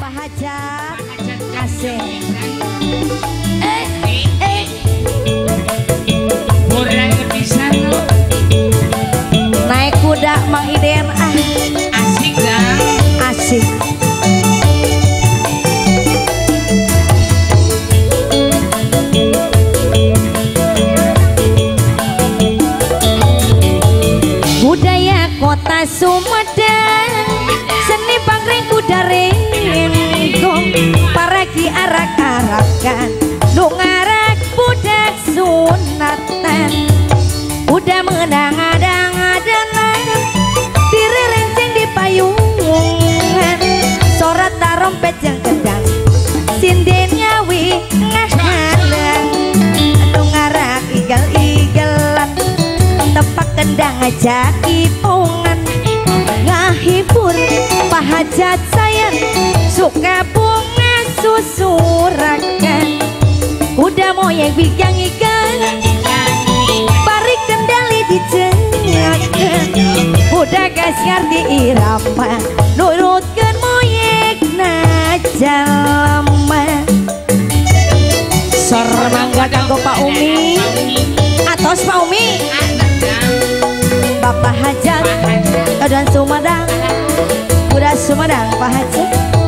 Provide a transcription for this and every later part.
Pak Hajat asik. Eh arak-arakan lungarak budak sunatan. Udah menang-adang adalah diri renceng di payungan. Sorat tarompet yang kedang sinden nyawi ngahalang lungarak igel-igelan tepak kendang aja ipungan. Ngahibur pahajat sayang suka bunga susurakan udah moyeng bigang ikan pari kendali dijengakan udah kasyar di irama. Nurutkan moyeng na jalama sor mangga kanggo Pak Umi? Atos Pak Umi? Bapak Hajat dan Sumedang Udah Sumedang Pak Hajat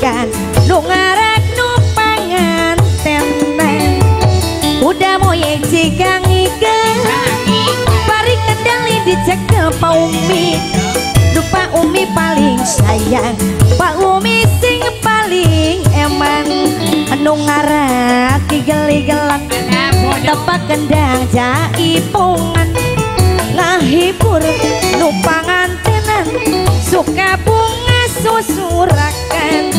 arak-arakan Nu ngarak nu pangan tenteng Udah moyek cigang ikan. Pari kendali dicekel Pak Umi. Lupa Umi paling sayang. Pak Umi sing paling eman. Anu ngarak igel-igelan Tepak kendang jaipungan Ngahibur numpang antenan Suka bunga susurakan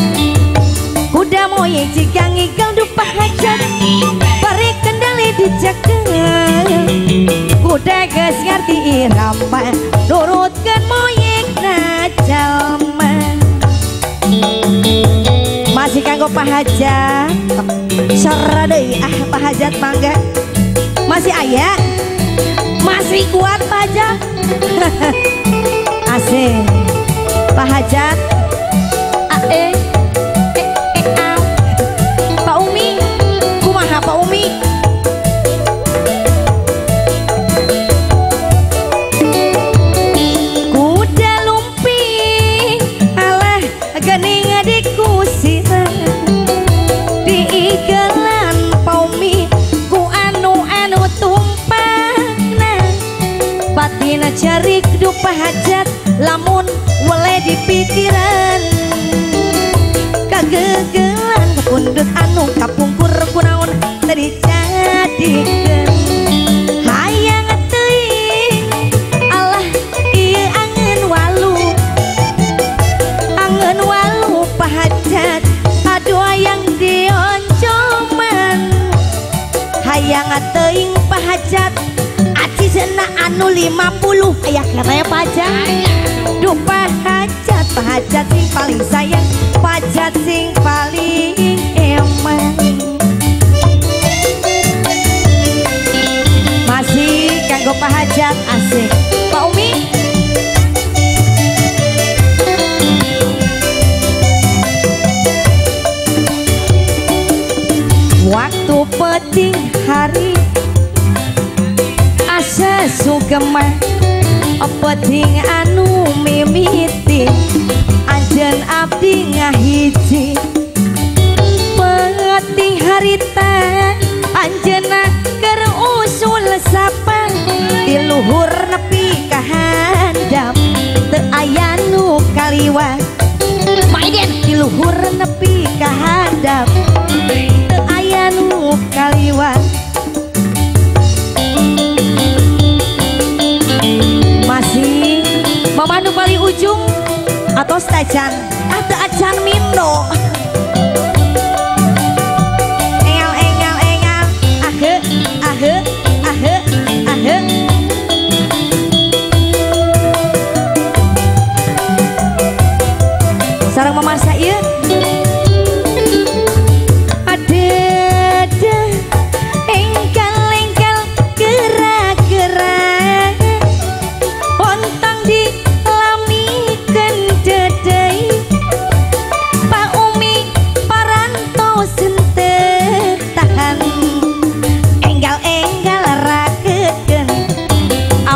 Kuda moyek cigang igel dupa hajat Pari kendali dicekel Kuda geus ngerti irama Nurutkeun moyek na jalma Masih kanggo Pak Hajat Sora deui ah Pak Hajat mangga. Masih aya Masih kuat Pak Hajat Asik. Pak hajat lamun wele di pikiran kagegelan kepundut anu kapungkur kunaon tadi jadikeun hayang teuing Allah ieu angeun walu. Angeun walu pahajat aduh hayang dioncoman hayang teuing pahajat sena anu 50 aya kere pajak? Duh pahajat pahajat sing paling sayang. Pajat sing paling eman. Masih kanggo pahajat asik. Pak Umi? Waktu peting hari asa sugema peting anu mimiti? Anjen abdi ngahiji. Pengeting harita anjena ker usul sapa? Di luhur nepi ka handap teu aya nu kaliwat Maiden. Di luhur ujung atau stajan atau acan mindo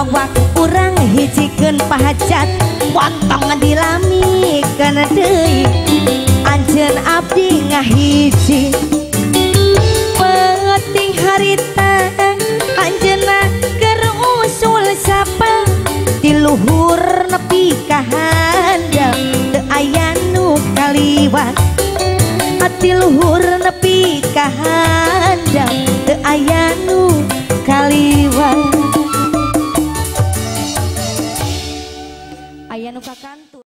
awak kurang hijiken pahacat potong dilami karena Dewi Anjen Abdi ngahiji. Pengeting harita Anjena kerusul siapa diluhur nepi kahandap ke ayanu kaliwat. Hati luhur nepi kahandap ke ayanu kaliwat. Aya nu kakantu